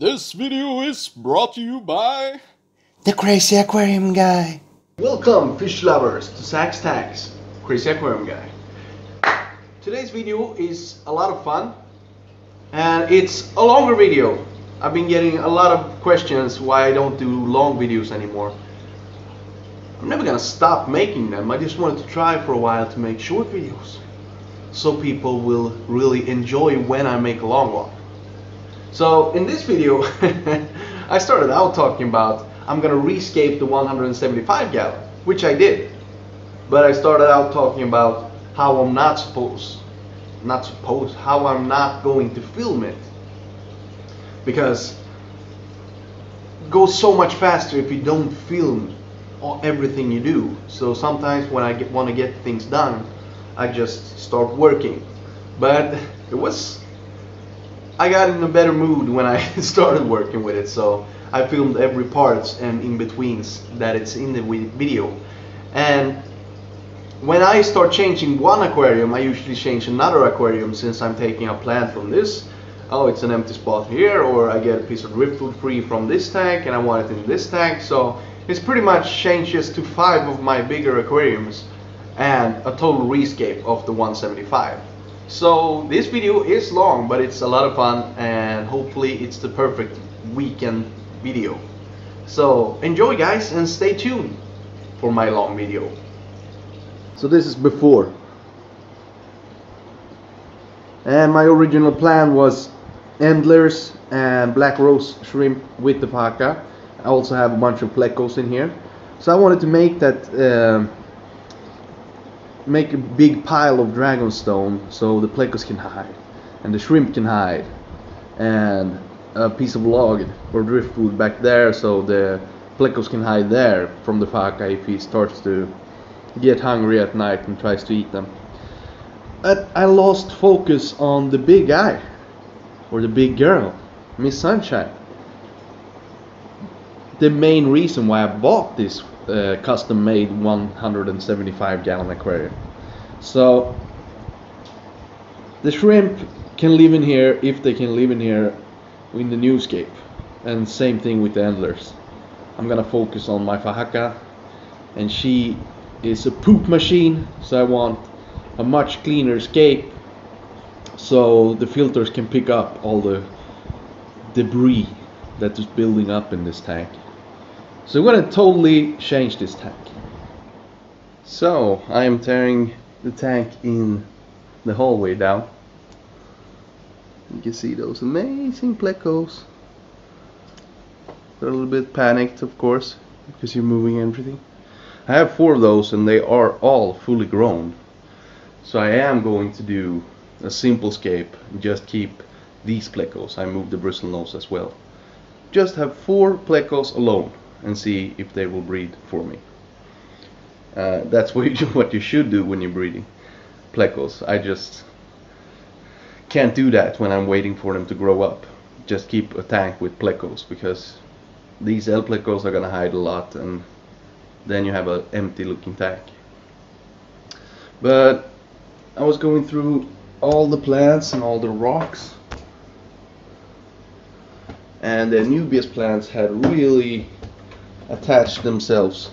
This video is brought to you by The Crazy Aquarium Guy. Welcome fish lovers to Zack's Tanks, Crazy Aquarium Guy. Today's video is a lot of fun and it's a longer video. I've been getting a lot of questions why I don't do long videos anymore. I'm never gonna stop making them. I just wanted to try for a while to make short videos so people will really enjoy when I make a long one. So in this video I started out talking about I'm gonna rescape the 175 gallon, which I did. But I started out talking about how I'm not supposed, not supposed, how I'm not going to film it. Because it goes so much faster if you don't film everything you do. So sometimes when I want to get things done, I just start working. But it was I got in a better mood when I started working with it, so I filmed every parts and in betweens that it's in the video. And when I start changing one aquarium, I usually change another aquarium since I'm taking a plant from this. Oh, it's an empty spot here, or I get a piece of driftwood free from this tank and I want it in this tank. So it's pretty much changes to five of my bigger aquariums and a total rescape of the 175. So this video is long, but it's a lot of fun and hopefully it's the perfect weekend video. So enjoy guys and stay tuned for my long video. So this is before. And my original plan was endlers and black rose shrimp with the Fahaka. I also have a bunch of plecos in here. So I wanted to make that um, make a big pile of dragonstone so the plecos can hide and the shrimp can hide and a piece of log or driftwood back there so the plecos can hide there from the Fahaka if he starts to get hungry at night and tries to eat them. But I lost focus on the big guy or the big girl, Miss Sunshine. The main reason why I bought this custom made 175 gallon aquarium. So the shrimp can live in here if they can live in here in the new scape. And same thing with the endlers. I'm gonna focus on my Fahaka and she is a poop machine so I want a much cleaner scape so the filters can pick up all the debris that is building up in this tank. So we're gonna totally change this tank. So I am tearing the tank in the hallway down. You can see those amazing plecos. They're a little bit panicked of course because you're moving everything. I have four of those and they are all fully grown. So I am going to do a simple scape and just keep these plecos. I moved the bristle nose as well. Just have four plecos alone and see if they will breed for me. Uh, that's what you, what you should do when you're breeding plecos. I just can't do that when I'm waiting for them to grow up. Just keep a tank with plecos because these L plecos are gonna hide a lot and then you have an empty looking tank. But I was going through all the plants and all the rocks and the Anubias plants had really attached themselves.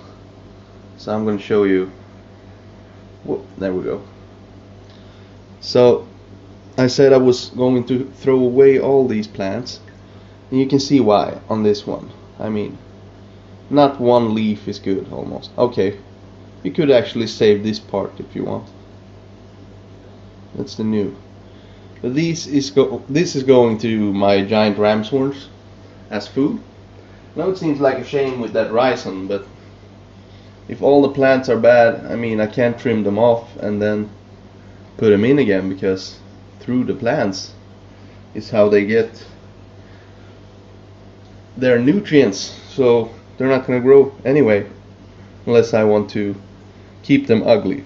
So I'm going to show you. Whoop, there we go. So I said I was going to throw away all these plants. And you can see why on this one. I mean not one leaf is good almost. Okay you could actually save this part if you want. That's the new. But is go this is going to my giant ram's horns as food now it seems like a shame with that rhizome, but if all the plants are bad, I mean, I can't trim them off and then put them in again because through the plants is how they get their nutrients. So they're not going to grow anyway unless I want to keep them ugly.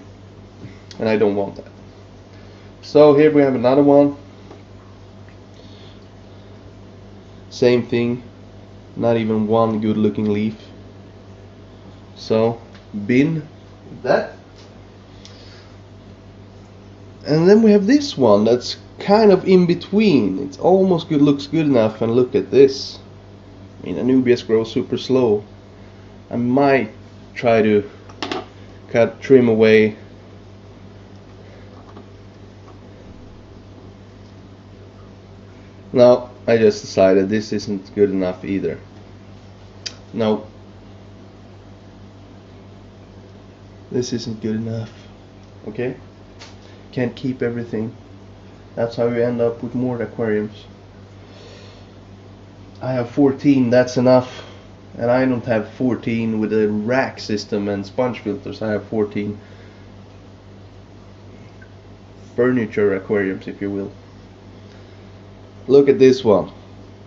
And I don't want that. So here we have another one. Same thing not even one good looking leaf so bin that and then we have this one that's kind of in between. it almost good, looks good enough. And look at this. I mean, Anubias grow super slow. I might try to cut, trim away. No, I just decided this isn't good enough either. No. This isn't good enough. Okay? Can't keep everything. That's how you end up with more aquariums. I have 14, that's enough. And I don't have 14 with a rack system and sponge filters. I have 14 furniture aquariums, if you will. Look at this one.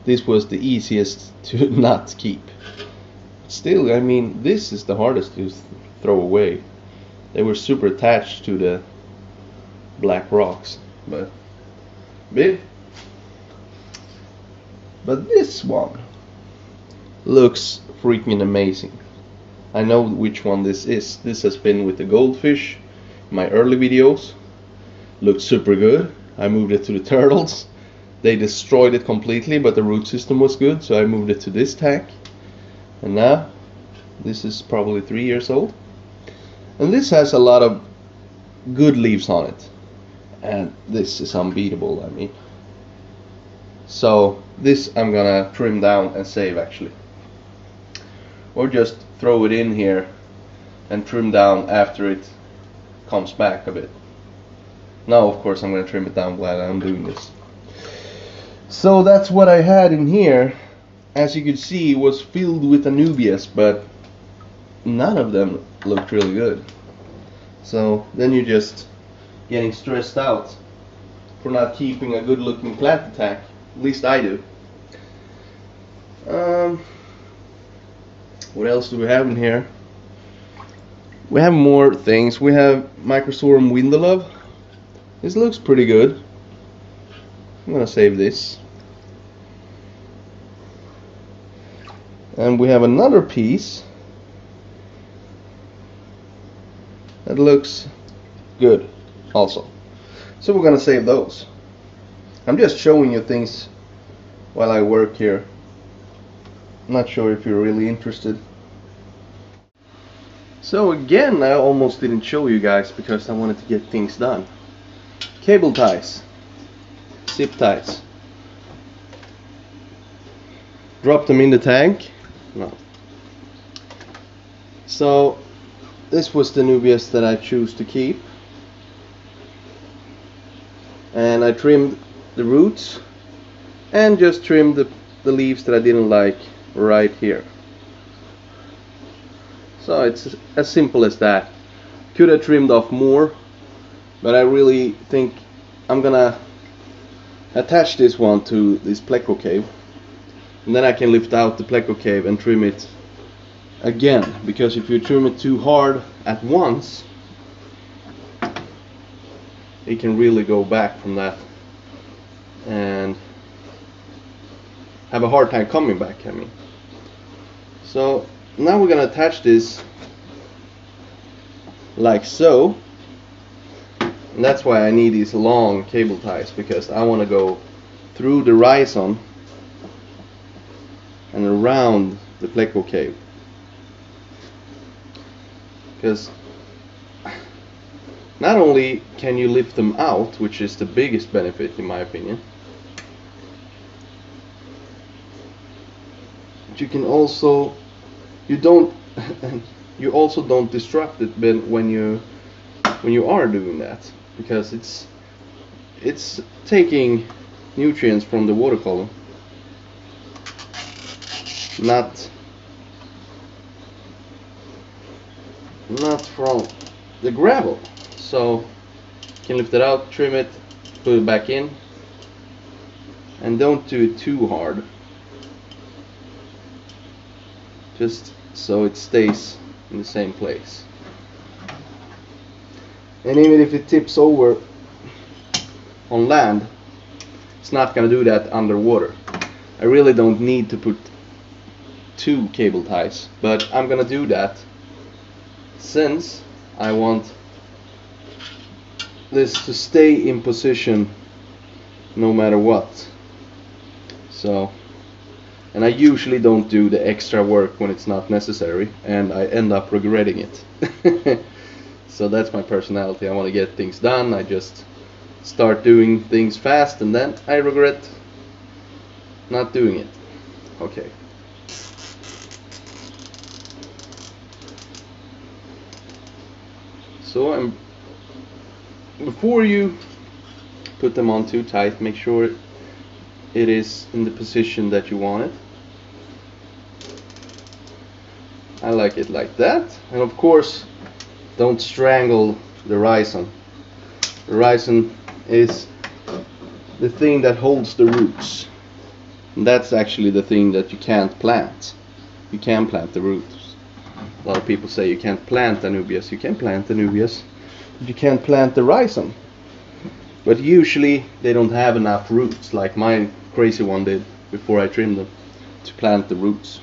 This was the easiest to not keep. Still, I mean, this is the hardest to throw away. They were super attached to the black rocks, but. But this one looks freaking amazing. I know which one this is. This has been with the goldfish. My early videos looked super good. I moved it to the turtles. They destroyed it completely, but the root system was good, so I moved it to this tank. And now, this is probably three years old. And this has a lot of good leaves on it. And this is unbeatable, I mean. So, this I'm gonna trim down and save actually. Or just throw it in here and trim down after it comes back a bit. Now, of course, I'm gonna trim it down while I'm doing this. So that's what I had in here. As you could see, was filled with Anubias, but none of them looked really good. So then you're just getting stressed out for not keeping a good looking plant attack. At least I do. Um, what else do we have in here? We have more things. We have Microsorum Windelov. This looks pretty good. I'm gonna save this. And we have another piece that looks good also. So we're gonna save those. I'm just showing you things while I work here. I'm not sure if you're really interested. So again, I almost didn't show you guys because I wanted to get things done. Cable ties zip ties. Drop them in the tank. No. So this was the Anubias that I choose to keep. And I trimmed the roots and just trimmed the, the leaves that I didn't like right here. So it's as simple as that. Could have trimmed off more, but I really think I'm gonna attach this one to this pleco cave and then I can lift out the pleco cave and trim it again because if you trim it too hard at once it can really go back from that and have a hard time coming back I mean. So now we're gonna attach this like so and that's why I need these long cable ties because I want to go through the rhizome and around the pleco cave. Because not only can you lift them out, which is the biggest benefit in my opinion, but you can also you don't you also don't disrupt it when you when you are doing that because it's it's taking nutrients from the water column not not from the gravel. So you can lift it out trim it put it back in and don't do it too hard. Just so it stays in the same place and even if it tips over on land it's not gonna do that underwater I really don't need to put two cable ties but I'm gonna do that since I want this to stay in position no matter what. So, and I usually don't do the extra work when it's not necessary, and I end up regretting it. so that's my personality. I want to get things done. I just start doing things fast, and then I regret not doing it. Okay. So I'm before you put them on too tight, make sure it is in the position that you want it. I like it like that. And of course, don't strangle the rhizome. The rhizome is the thing that holds the roots. And that's actually the thing that you can't plant. You can plant the roots. A lot of people say you can't plant Anubias. You can plant Anubias, but you can't plant the rhizome. But usually they don't have enough roots, like my crazy one did before I trimmed them, to plant the roots.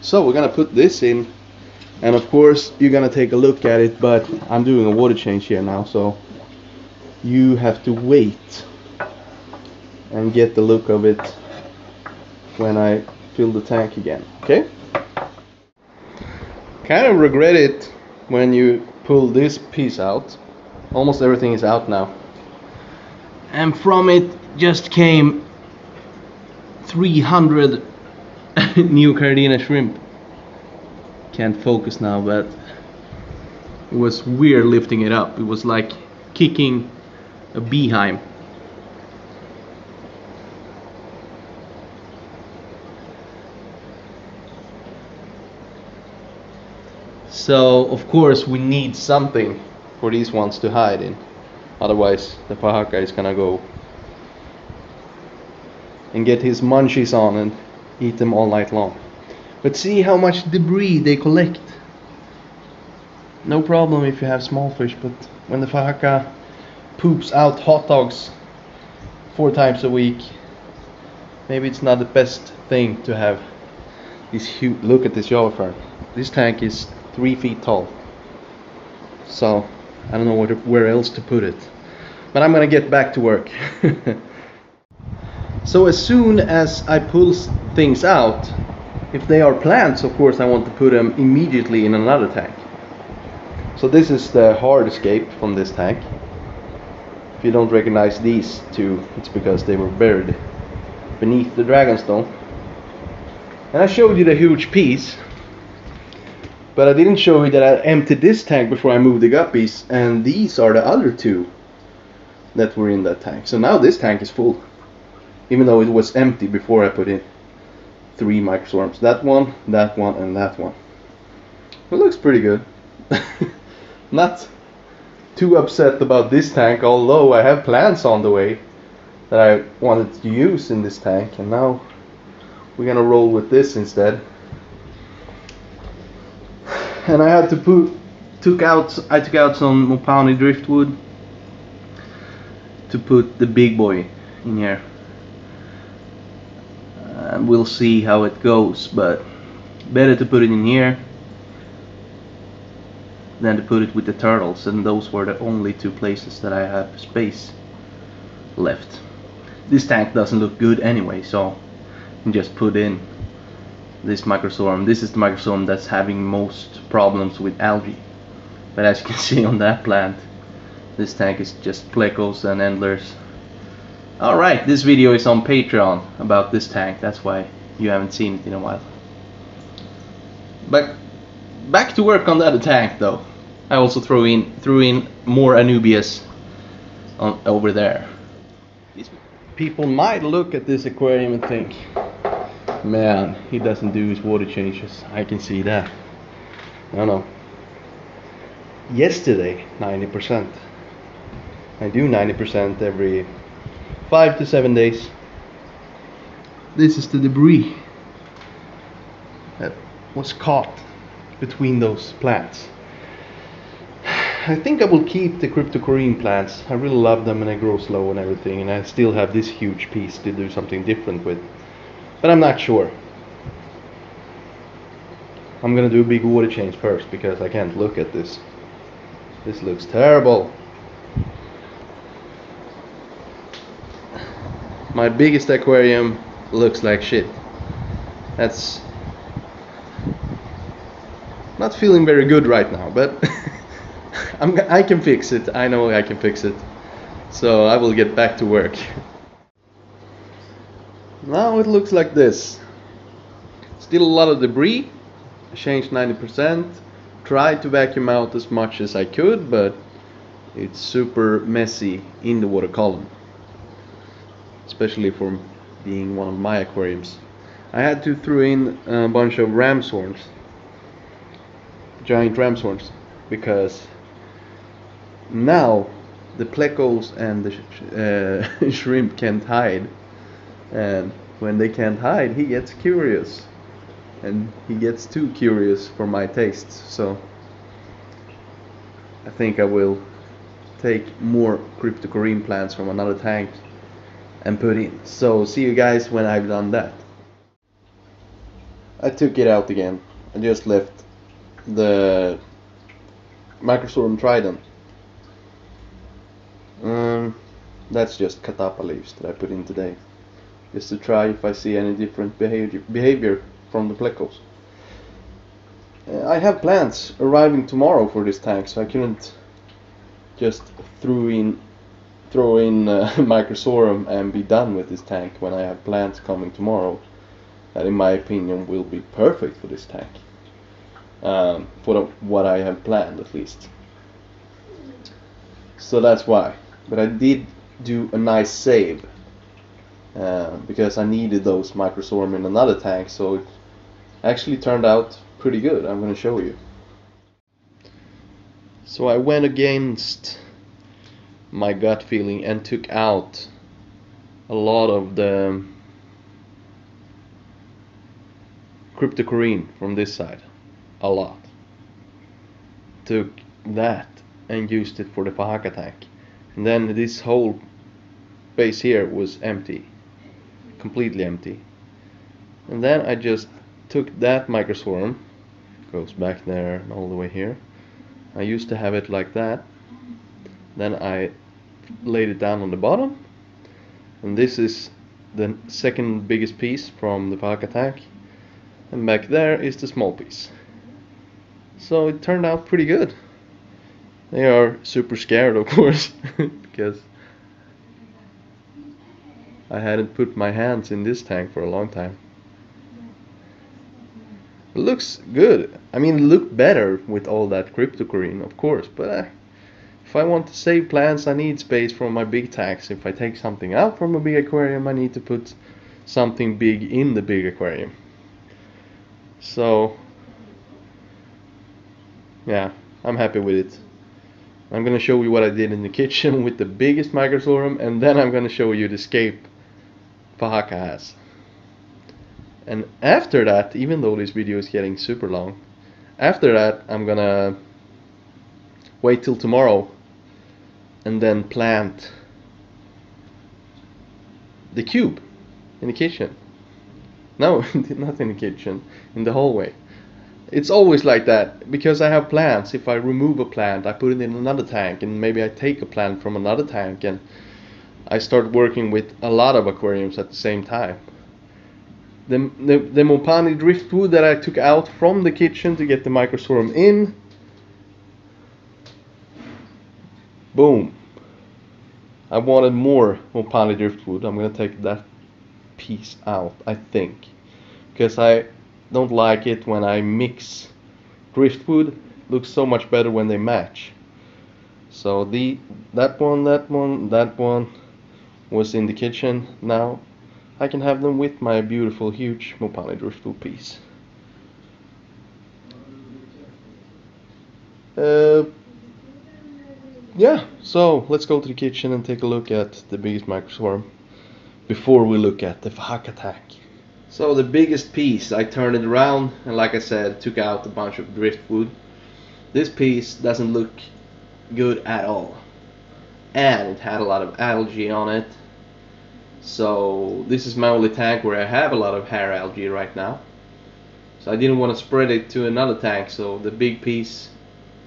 So we're gonna put this in, and of course you're gonna take a look at it. But I'm doing a water change here now, so you have to wait and get the look of it when I fill the tank again. Okay? Kind of regret it when you pull this piece out. Almost everything is out now. And from it just came 300 new Neocaridina shrimp. Can't focus now, but it was weird lifting it up. It was like kicking a beehive. So of course we need something for these ones to hide in. Otherwise the Fahaka is gonna go and get his munchies on and eat them all night long. But see how much debris they collect. No problem if you have small fish, but when the fahaka poops out hot dogs four times a week, maybe it's not the best thing to have this huge. Look at this yellowfern. This tank is three feet tall. So I don't know where else to put it. But I'm gonna get back to work. so as soon as I pull things out, if they are plants, of course I want to put them immediately in another tank. So this is the hardscape from this tank. If you don't recognize these two, it's because they were buried beneath the dragonstone. And I showed you the huge piece, but I didn't show you that I emptied this tank before I moved the guppies, and these are the other two that were in that tank. So now this tank is full, even though it was empty before I put in three microsorums. That one, that one, and that one. It looks pretty good. Not too upset about this tank, although I have plants on the way that I wanted to use in this tank, and now we're gonna roll with this instead. And I had to put took out I took out some Mopani driftwood to put the big boy in here. And we'll see how it goes, but better to put it in here than to put it with the turtles, and those were the only two places that I have space left. This tank doesn't look good anyway, so just put in this microsorum. This is the microsorum that's having most problems with algae. But as you can see on that plant, this tank is just plecos and endlers. Alright, this video is on Patreon about this tank, that's why you haven't seen it in a while. But back to work on the other tank though. I also threw in threw in more Anubias on over there. People might look at this aquarium and think, man, he doesn't do his water changes. I can see that. No, no. Yesterday, 90%. I do 90% every five to seven days. This is the debris that was caught between those plants. I think I will keep the cryptocoryne plants. I really love them and they grow slow and everything, and I still have this huge piece to do something different with. But I'm not sure. I'm gonna do a big water change first because I can't look at this. This looks terrible. My biggest aquarium looks like shit. That's not feeling very good right now, but I can fix it. I know I can fix it. So I will get back to work. Now it looks like this. Still a lot of debris. I changed 90%. Tried to vacuum out as much as I could, but it's super messy in the water column. Especially for being one of my aquariums. I had to throw in a bunch of ram's horns. Giant ram's horns. Because now the plecos and the sh- uh, shrimp can't hide. And when they can't hide, he gets curious. And he gets too curious for my tastes. So I think I will take more cryptocoryne plants from another tank and put in. So see you guys when I've done that. I took it out again. I just left the Microsorum Trident. Um, that's just Catappa leaves that I put in today. Just to try if I see any different behavior, behavior from the plecos. Uh, I have plants arriving tomorrow for this tank, so I couldn't just throw in throw in uh, Microsorum and be done with this tank when I have plants coming tomorrow that in my opinion will be perfect for this tank. Um, for the, what I have planned at least. So that's why. But I did do a nice save uh, because I needed those Microsorum in another tank so it actually turned out pretty good. I'm gonna show you. So I went against my gut feeling and took out a lot of the cryptocoryne from this side a lot. Took that and used it for the Fahaka tank and then this whole base here was empty completely empty. And then I just took that microsorum goes back there and all the way here. I used to have it like that then I laid it down on the bottom. And this is the second biggest piece from the Park tank. And back there is the small piece. So it turned out pretty good. They are super scared of course because I hadn't put my hands in this tank for a long time. It looks good. I mean it looked better with all that cryptocoryne of course but uh, if I want to save plants, I need space for my big tanks. If I take something out from a big aquarium, I need to put something big in the big aquarium. So, yeah, I'm happy with it. I'm gonna show you what I did in the kitchen with the biggest microsorum, and then I'm gonna show you the scape Fahaka has. And after that, even though this video is getting super long, after that I'm gonna wait till tomorrow and then plant the cube in the kitchen. No, not in the kitchen, in the hallway. It's always like that because I have plants. If I remove a plant, I put it in another tank, and maybe I take a plant from another tank, and I start working with a lot of aquariums at the same time. The, the, the Mopani driftwood that I took out from the kitchen to get the microsorum in Boom. I wanted more Mopani driftwood. I'm gonna take that piece out, I think. Because I don't like it when I mix driftwood. Looks so much better when they match. So the that one, that one, that one was in the kitchen. Now I can have them with my beautiful huge Mopani driftwood piece. Uh, yeah, so let's go to the kitchen and take a look at the biggest microsorum before we look at the Fahaka attack. So the biggest piece, I turned it around and like I said, took out a bunch of driftwood. This piece doesn't look good at all. And it had a lot of algae on it. So this is my only tank where I have a lot of hair algae right now. So I didn't want to spread it to another tank, so the big piece,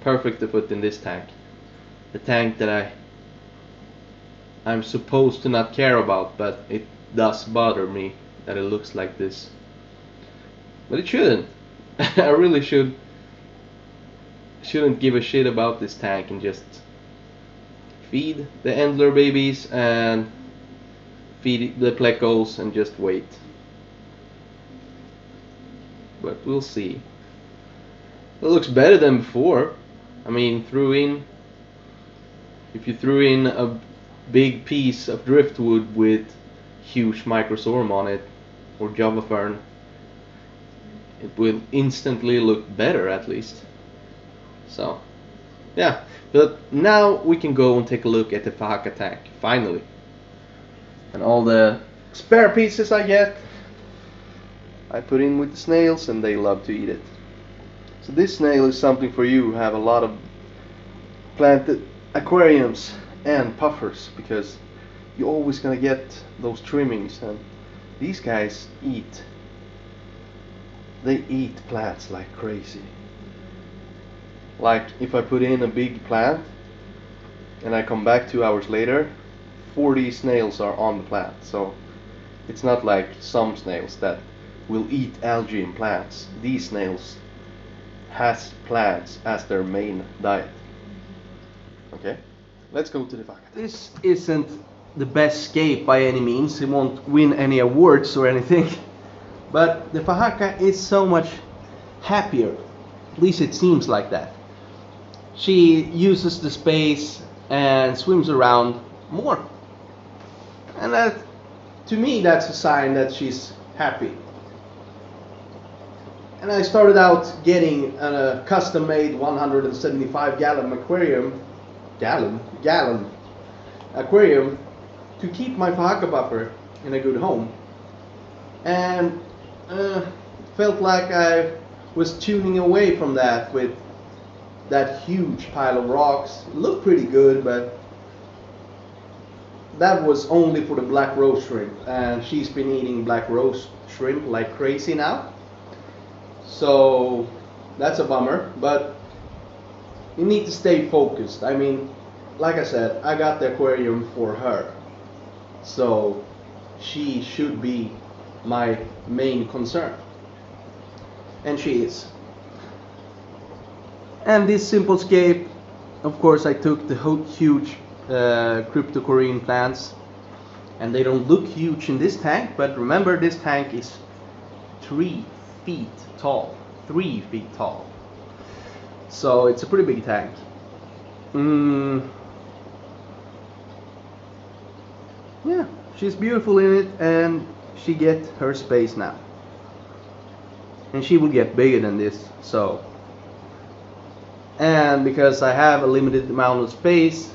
perfect to put in this tank the tank that I I'm supposed to not care about but it does bother me that it looks like this. But it shouldn't. I really should shouldn't give a shit about this tank and just feed the Endler babies and feed the plecos and just wait. But we'll see. It looks better than before. I mean, threw in if you threw in a big piece of driftwood with huge microsorum on it or java fern it will instantly look better at least. So yeah. But now we can go and take a look at the Fahaka tank finally. And all the spare pieces I get I put in with the snails and they love to eat it. So this snail is something for you who have a lot of planted aquariums and puffers because you're always gonna get those trimmings and these guys eat they eat plants like crazy. Like if I put in a big plant and I come back two hours later 40 snails are on the plant. So it's not like some snails that will eat algae and plants. These snails has plants as their main diet Okay, let's go to the Fahaka. This isn't the best scape by any means. It won't win any awards or anything. But the Fahaka is so much happier. At least it seems like that. She uses the space and swims around more. And that, to me, that's a sign that she's happy. And I started out getting a custom-made 175 gallon aquarium gallon gallon aquarium to keep my Fahaka puffer in a good home. And uh, felt like I was tuning away from that with that huge pile of rocks. It looked pretty good but that was only for the black rose shrimp. And she's been eating black rose shrimp like crazy now. So that's a bummer but you need to stay focused. I mean, like I said, I got the aquarium for her. So she should be my main concern. And she is. And this simple scape, of course, I took the huge uh, plants. And they don't look huge in this tank, but remember this tank is three feet tall. Three feet tall. So it's a pretty big tank. Mm. Yeah, she's beautiful in it and she get her space now. And she will get bigger than this, so. And because I have a limited amount of space,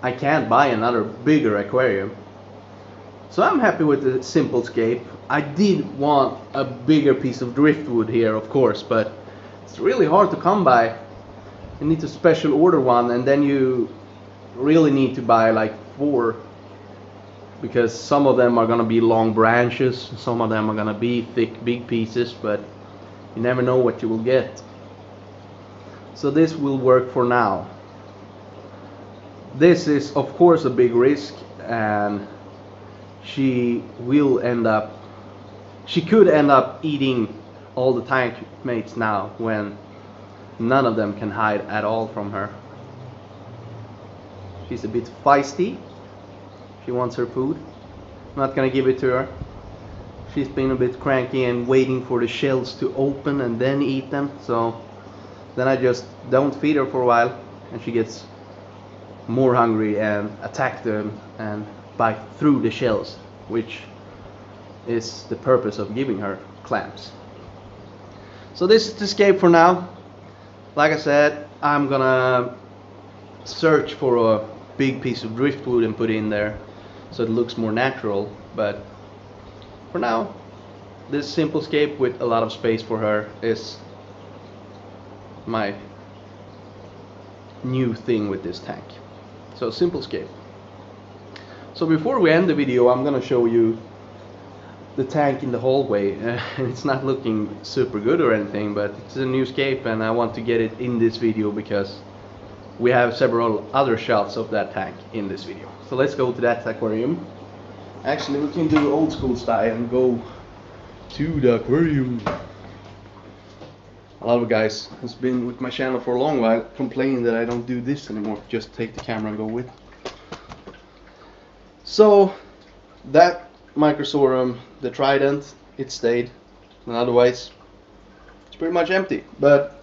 I can't buy another bigger aquarium. So I'm happy with the simple scape. I did want a bigger piece of driftwood here, of course, but it's really hard to come by. You need to special order one and then you really need to buy like four because some of them are gonna be long branches, some of them are gonna be thick big pieces, but you never know what you will get. So this will work for now. This is of course a big risk and she will end up she could end up eating all the tank mates now when none of them can hide at all from her. She's a bit feisty. She wants her food. I'm not gonna give it to her. She's been a bit cranky and waiting for the shells to open and then eat them. So then I just don't feed her for a while and she gets more hungry and attack them and bite through the shells, which is the purpose of giving her clamps. So this is the scape for now. Like I said, I'm gonna search for a big piece of driftwood and put it in there so it looks more natural. But for now, this simple scape with a lot of space for her is my new thing with this tank. So simple scape. So before we end the video, I'm gonna show you the tank in the hallway. Uh, it's not looking super good or anything, but it's a new scape and I want to get it in this video because we have several other shots of that tank in this video. So let's go to that aquarium. Actually, we can do old school style and go to the aquarium. A lot of guys has been with my channel for a long while complaining that I don't do this anymore. Just take the camera and go with. So that Microsorum, the Trident, it stayed, and otherwise it's pretty much empty. But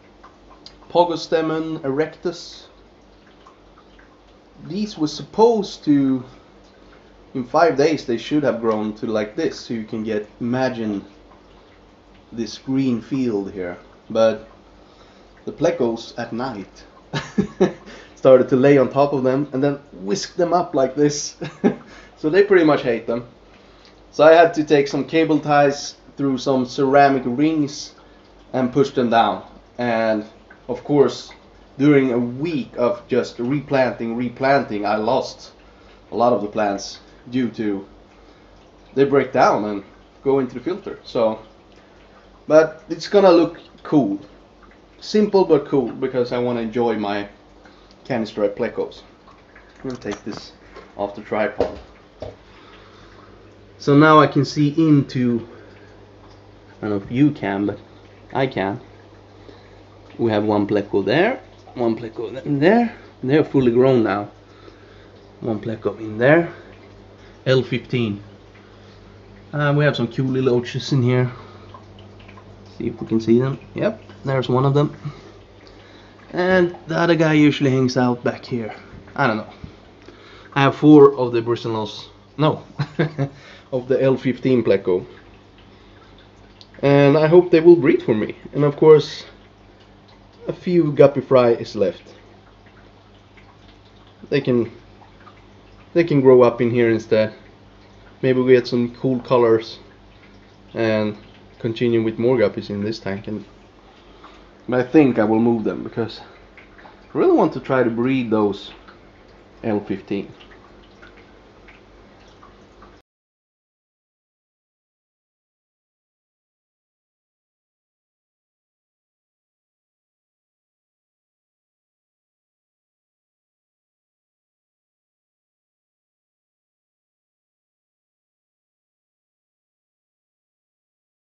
Pogostemon erectus, these were supposed to, in five days, they should have grown to like this, so you can get imagine this green field here. But the plecos at night started to lay on top of them and then whisk them up like this. so they pretty much hate them. So I had to take some cable ties through some ceramic rings and push them down. And of course, during a week of just replanting, replanting, I lost a lot of the plants due to they break down and go into the filter. So, but it's gonna look cool, simple but cool because I want to enjoy my stripe plecos. I'm gonna take this off the tripod. So now I can see into, I don't know if you can, but I can. We have one pleco there, one pleco in there. They're fully grown now. One pleco in there. L15. Uh, we have some cool little oches in here. See if we can see them. Yep, there's one of them. And the other guy usually hangs out back here. I don't know. I have four of the Brucellosis. No, of the L15 Pleco. And I hope they will breed for me. And of course, a few Guppy Fry is left. They can they can grow up in here instead. Maybe we get some cool colors and continue with more guppies in this tank. And but I think I will move them because I really want to try to breed those L15.